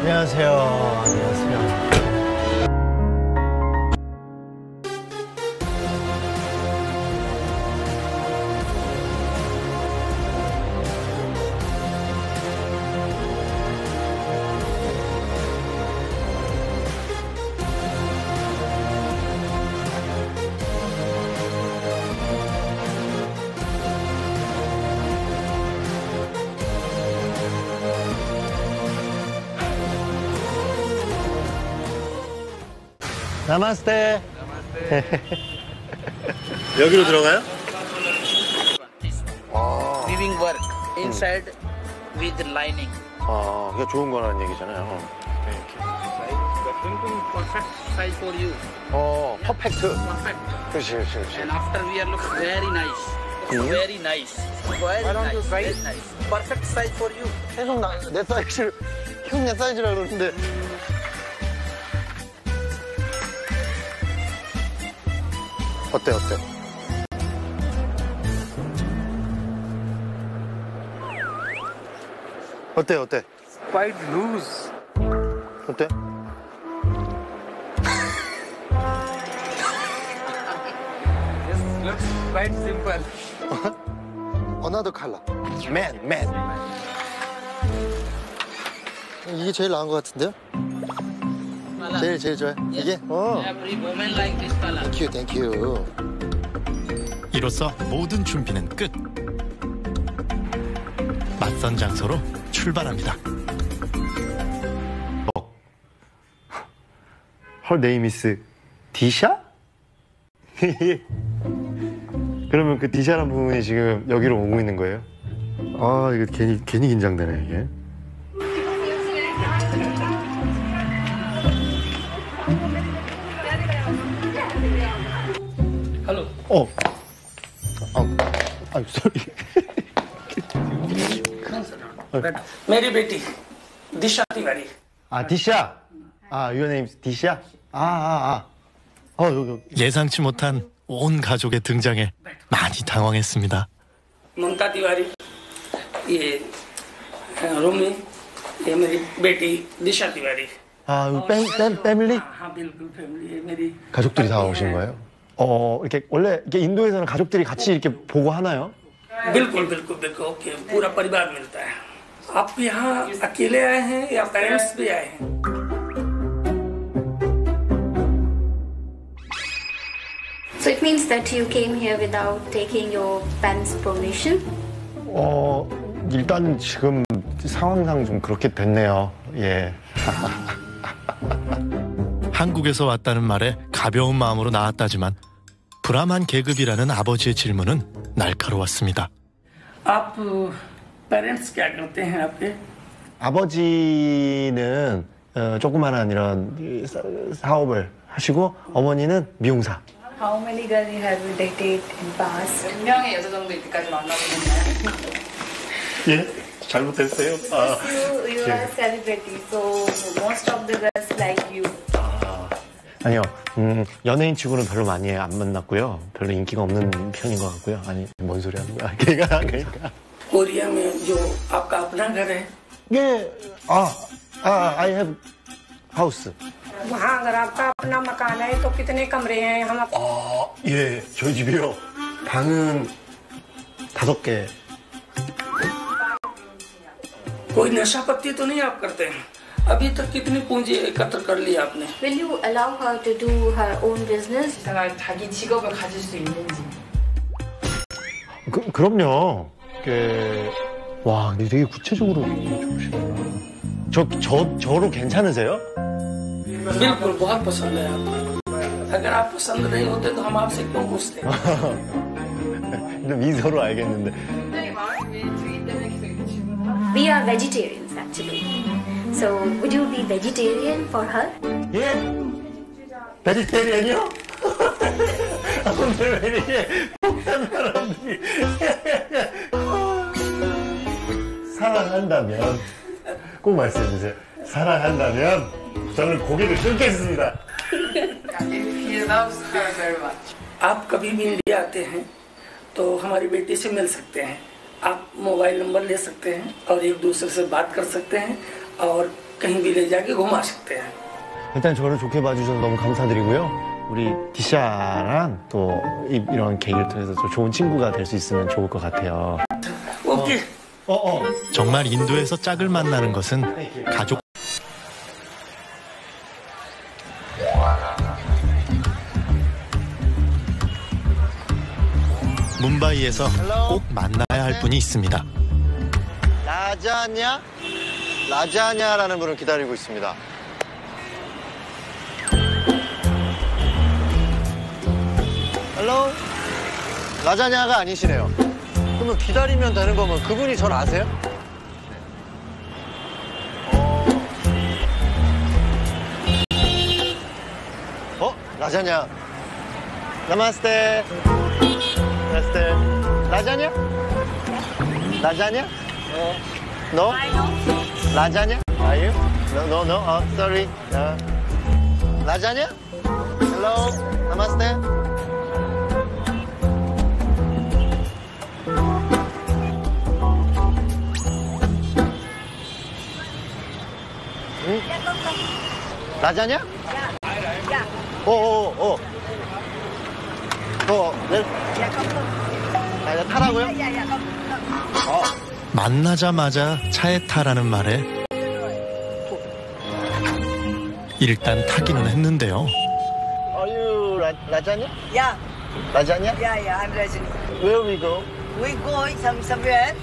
안녕하세요. 안녕하세요. 나마스테. 여기로 들어가요? weaving work inside with lining. 아, 그게 좋은 거라는 얘기잖아요. Size for you. 어, 퍼펙트. Perfect. 그렇지, 그렇지, 그렇지. And after wear looks very nice. Very nice. Very nice. Very nice. Perfect size for you. 계속 나, 내 사이즈를, 형 내 사이즈라 그러는데. 어때, 어때? 어때, 어때? Quite loose. 어때? This looks quite simple. Another color. 맨, 맨. 이게 제일 나은 것 같은데요? 제일, 제일 좋아요. 이게? 어. Every woman like this color. Thank you, thank you. 이로써 모든 준비는 끝. 낯선 장소로 출발합니다. Her name is 디샤? 그러면 그 디샤란 부분이 지금 여기로 오고 있는 거예요? 아 이거 괜히 괜히 긴장되네 이게. 어. 아, 아, sorry. मेरी बेटी दिशा तिवारी 아 디샤. 아 your name is 디샤. 아 아 아. 어 여기 여기. 예상치 못한 온 가족의 등장에 많이 당황했습니다. ममता तिवारी ये अ, रोमी ये मेरी बेटी दिशा तिवारी 아 여기 팬, 팬, 패밀리? हाँ बिल्कुल फैमिली है मेरी 가족들이 다 오신 거예요? 어 이렇게 원래 이렇게 인도에서는 가족들이 같이 이렇게 보고 하나요? बिल्कुल बिल्कुल बिल्कुल ओके पूरा परिवार मिलता है आप यहाँ अकेले आए हैं या पेरेंट्स भी आए हैं So it means that you came here without taking your parents' permission? 어 일단 지금 상황상 좀 그렇게 됐네요. 예. 한국에서 왔다는 말에 가벼운 마음으로 나왔다지만 불암한 계급이라는 아버지의 질문은 날카로웠습니다. आप पेरेंट्स क्या करते हैं आपके 아버지는 어, 조그마한 이런 이 사- 사업을 하시고 어머니는 미용사. How many girls you have you dated in past? 몇 명의 여자 정도 이때까지 만나고 있나요? 예? 잘못했어요. 아, You, you are a celebrity, so most of the girls like you. 아니요. 음, 연예인 치고는 별로 많이 안 만났고요. 별로 인기가 없는 편인 것 같고요. 아니, 뭔 소리 하는 거야. 걔가, 그러니까. Korea में जो आपका अपना घर है 예, 아, 아, I have house. वहाँ अगर आपका अपना मकान है तो कितने कमरे हैं हम आप- 아, 예, 저희 집이요. 방은 다섯 개. कोई नशा पत्ती तो नहीं आप करते हैं अभी तक कितनी पूंजी एकत्र कर ली आपने Will you allow her to do her own business? 제가 자기 직업을 가질 수 있는지 그, 그럼요. 그, 와, 근데 되게 구체적으로 좋으시구나. 저, 저, 저로 괜찮으세요? बिल्कुल बहुत पसंद है आप अगर आप पसंद नहीं होते तो हम आपसे क्यों पूछते 근데 미소로 알겠는데. 굉장히 마음이 주의 때문에 계속 이렇게 질문을 하는 We are vegetarians actually. So would you be vegetarian for her? 예? 베지테리언이요? 아, 오늘 왜 이렇게 폭탄 사람들이. 사랑한다면, 꼭 말씀해주세요. 사랑한다면, 저는 고개를 끊겠습니다. He loves her very much. आप कभी भी इंडिया आते हैं तो हमारी बेटी से मिल सकते हैं आप मोबाइल नंबर ले सकते हैं और एक दूसरे से बात कर सकते हैं और कहीं भी ले जाके घुमा सकते हैं 일단 저를 좋게 봐주셔서 너무 감사드리고요. 우리 디샤랑 또 이- 이런 계기를 통해서 좀 좋은 친구가 될 수 있으면 좋을 것 같아요. ओके 어, 어. 정말 인도에서 짝을 만나는 것은 가족 뭄바이에서 꼭 만나야 할 분이 있습니다. 라자냐? 라자냐라는 분을 기다리고 있습니다. Hello? 라자냐가 아니시네요. 그러면 기다리면 되는 거면 그분이 절 아세요? 어? 어? 라자냐. 나마스테. 나마스테. 라자냐? 라자냐? No? Lasagna? Are you? No, no, no. Oh, sorry. Uh, lasagna? Hello? Namaste? 응? 라자냐? 오, 오, 오. 어, 네. 아, 이거 타라고요? 어. 만나자마자 차에 타라는 말에 일단 타기는 했는데요. Are you La- lasagna? Yeah, Lasagna? yeah, yeah. I'm Rajini. Where we go? We go some somewhere.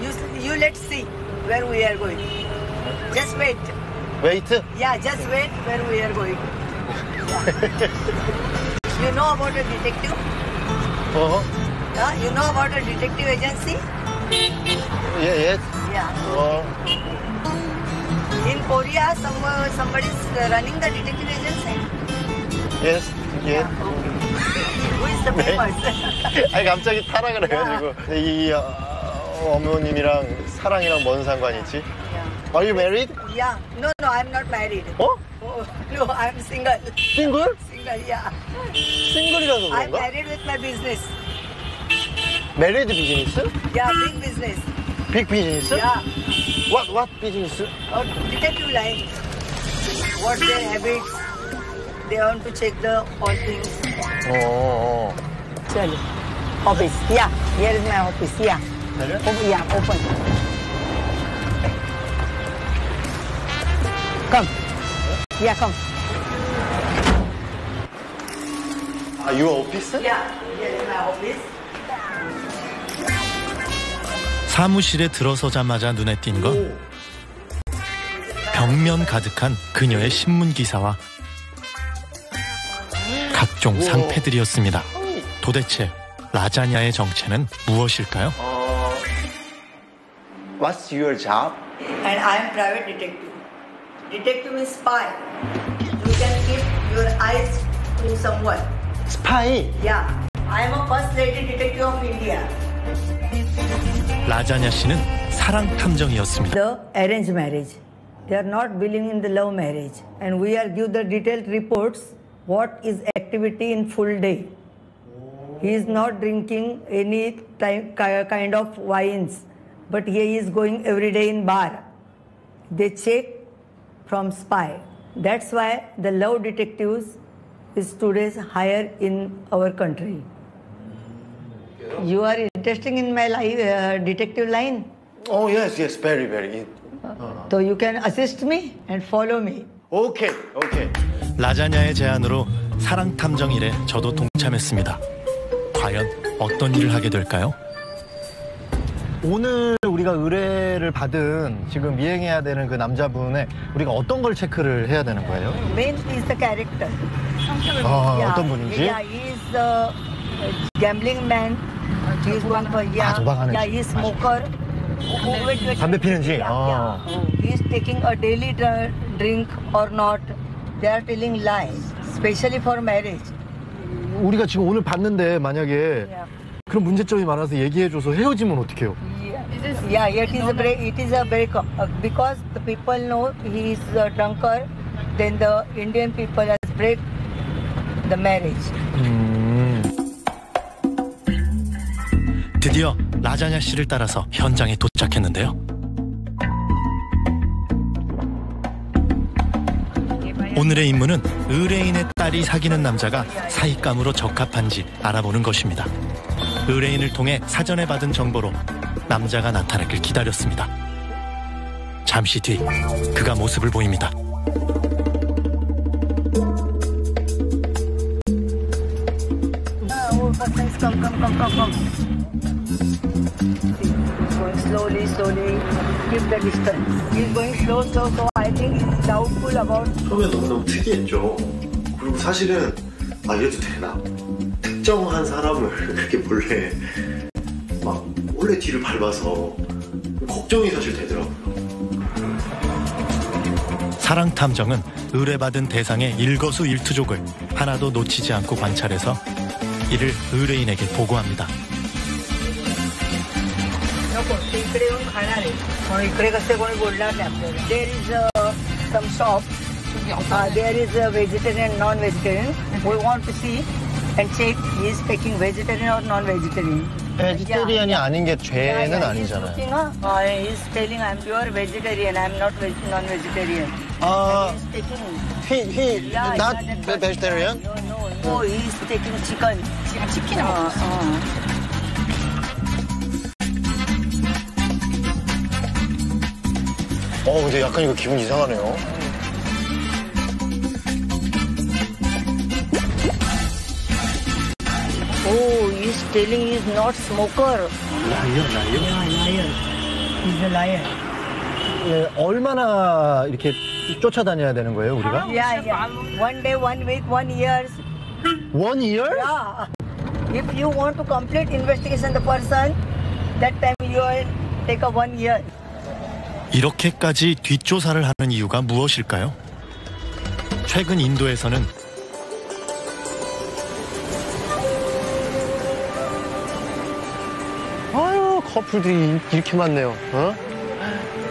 You you let's see where we are going. Just wait. Wait. Yeah, just wait where we are going. Yeah. you know about a detective? Uh-huh. Huh? You know about a detective agency? Yeah, yes. Yeah. Uh, In Korea, some uh, somebody is running the detective agency. yes. Yes. Who is the famous? 아니 갑자기 타라 그래가지고 이 어, 어머님이랑 사랑이랑 뭔 상관이 있지? Are you married? yeah. No, no, I'm not married. 어? Oh, no, I'm single. 싱글? Single, yeah. 싱글이라서 I'm 그런가? married with my business. 메리드 비즈니스? Yeah, big business. Big business? Yeah. What what business? Or you can do like what their habits. They want to check the all things. Oh. Chalo. Office. Yeah. Here is my office. Yeah. Hello? Open, yeah. Open. Come. Yeah. Come. Are you officer? Yeah. Here is my office. 사무실에 들어서자마자 눈에 띈 건 벽면 가득한 그녀의 신문 기사와 각종 상패들이었습니다. 도대체 라자냐의 정체는 무엇일까요? 어, What's your job? And I am private detective. Detective means spy. You can keep your eyes to someone. 스파이. Yeah. I am a first lady detective of India. 라자냐 씨는 사랑 탐정이었습니다. The arranged marriage. They are not believing in the love marriage. And we are give the detailed reports what is activity in full day. He is not drinking any time, ki- kind of wines, but he is going every day in bar. They check from spy. That's why the love detectives is today's higher in our country. You are interested in my life, uh, detective line? Oh yes, yes, very, very. So you can assist me and follow me. 오케이, 오케이. 라자냐의 제안으로 사랑 탐정 일에 저도 동참했습니다. 과연 어떤 일을 하게 될까요? 오늘 우리가 의뢰를 받은 지금 미행해야 되는 그 남자분의 우리가 어떤 걸 체크를 해야 되는 거예요? Main is the character. 아, 어떤 분인지? Yeah, he is the gambling man. He is one for yeah. 아, 도박하는 yeah, he is smoker. Oh, wait, wait. 담배 피는지? Yeah, 아. yeah. He is taking a daily dr- drink or not. They are telling lies, especially for marriage. 우리가 지금 오늘 봤는데 만약에 Yeah. 그런 문제점이 많아서 얘기해줘서 헤어지면 어떡해요? Yeah, yeah, it is a break. It is a breakup uh, because the people know he is a drunkard. Then the Indian people has break the marriage. 드디어 라자냐 씨를 따라서 현장에 도착했는데요. 오늘의 임무는 의뢰인의 딸이 사귀는 남자가 사익감으로 적합한지 알아보는 것입니다. 의뢰인을 통해 사전에 받은 정보로 남자가 나타나길 기다렸습니다. 잠시 뒤 그가 모습을 보입니다. He's The distance. He's going slow, slow, so I think he's doubtful about. 처음에 너무너무 특이했죠. 그리고 사실은 아 이래도 되나? 특정한 사람을 그렇게 몰래 막 몰래 뒤를 밟아서 걱정이 사실 되더라고요. 사랑 탐정은 의뢰받은 대상의 일거수 일투족을 하나도 놓치지 않고 관찰해서 이를 의뢰인에게 보고합니다. नको ते इकडे येऊन खाणार आहे म्हणून इकडे कसं कोणी बोलणार नाही आपल्याला there is some shop there is vegetarian non vegetarian we want to C and check he is taking vegetarian और non vegetarian 베지테리안이 아닌 게 죄는 아니잖아요. He is telling I'm pure vegetarian. I'm not veg- non-vegetarian. 아, He is taking. he he Yeah, not yeah, that- vegetarian? No, no, no. He is taking chicken. 지금 치킨을 먹고 있어. 어, 근데 약간 이거 기분 이상하네요. Oh, he is telling he is not smoker. 라이언, 라이언? Yeah, lion. He's a lion. 예, 얼마나 이렇게 쫓아다녀야 되는 거예요, 우리가? Yeah, yeah. One day, one week, one year. One year? Yeah. If you want to complete investigation the person, that time you will take a one year. 이렇게까지 뒷조사를 하는 이유가 무엇일까요? 최근 인도에서는 아유, 커플들이 이렇게 많네요. 어?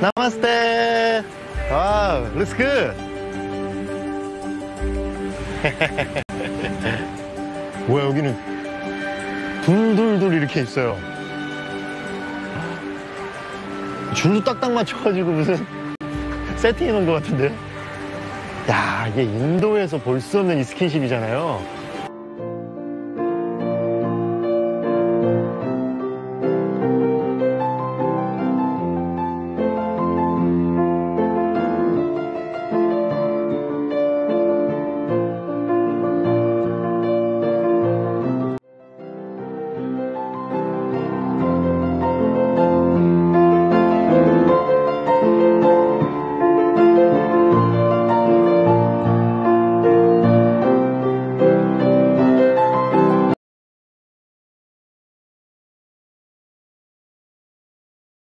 나마스테. 아, looks. 뭐야, 여기는 둘둘둘 이렇게 있어요. 줄도 딱딱 맞춰가지고 무슨 세팅해 놓은 것 같은데요? 야, 이게 인도에서 볼 수 없는 이 스킨십이잖아요.